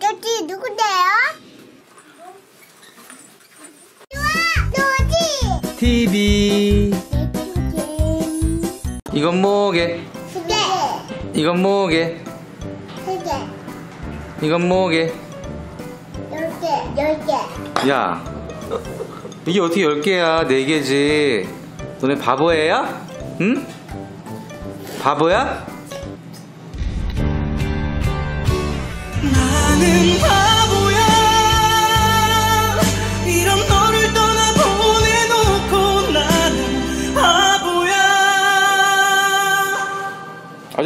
아저씨 누구세요? 좋아, 누구지? TV 네, 이건 뭐게? 두 개, 이건 뭐게? 세 개, 이건 뭐게? 열 개, 열 개. 야 이게 어떻게 10개야 4개지 너네 바보애야? 응? 바보야?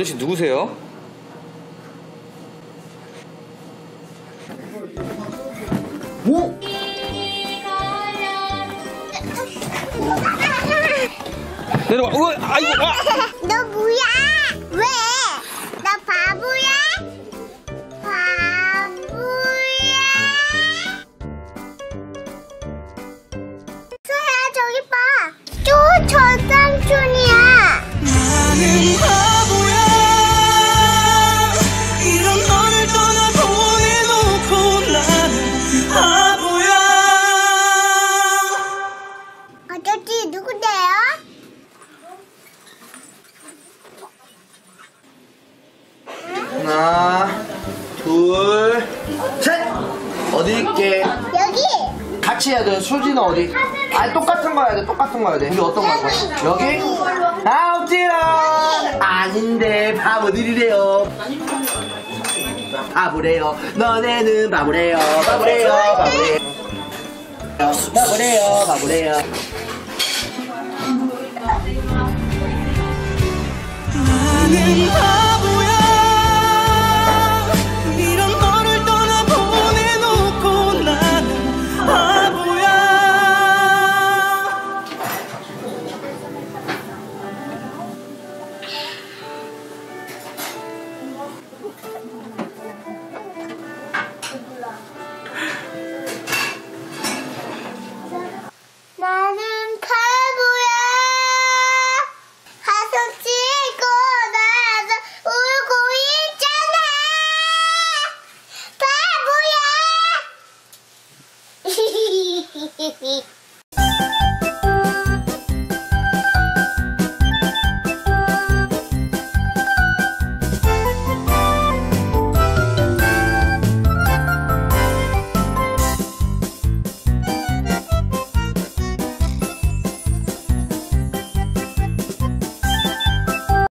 아저씨 누구세요? 오? 내려와 우와 아이고 아! 하나, 둘, 셋! 어디 있게? 여기. 같이 해야 돼. 수지는 어디? 아, 똑같은 거 해야 돼. 똑같은 거 해야 돼. 여기 어떤 거 할 거야? 여기? 아, 없지요! 아닌데, 바보들이래요. 바보래요. 너네는 바보래요. 바보래요. 바보래요. 바보래요. 바보래요. 나는 바보야 ひひひ。